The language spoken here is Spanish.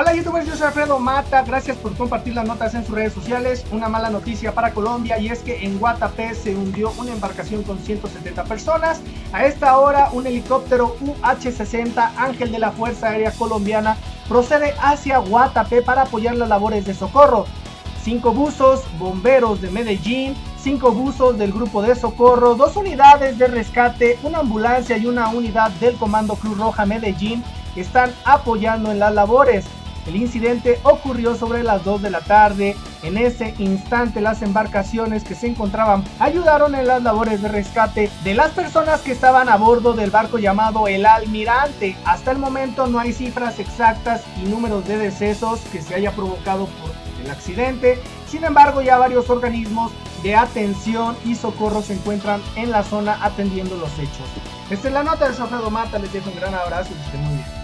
Hola youtubers, yo soy Alfredo Mata, gracias por compartir las notas en sus redes sociales. Una mala noticia para Colombia y es que en Guatapé se hundió una embarcación con 170 personas. A esta hora un helicóptero UH-60 Ángel de la Fuerza Aérea Colombiana procede hacia Guatapé para apoyar las labores de socorro. Cinco buzos, bomberos de Medellín, cinco buzos del grupo de socorro, dos unidades de rescate, una ambulancia y una unidad del Comando Cruz Roja Medellín están apoyando en las labores. El incidente ocurrió sobre las 2 de la tarde. En ese instante las embarcaciones que se encontraban ayudaron en las labores de rescate de las personas que estaban a bordo del barco llamado el Almirante. Hasta el momento no hay cifras exactas y números de decesos que se haya provocado por el accidente. Sin embargo, ya varios organismos de atención y socorro se encuentran en la zona atendiendo los hechos. Esta es la nota de Alfredo Mata, les dejo un gran abrazo y estén muy bien.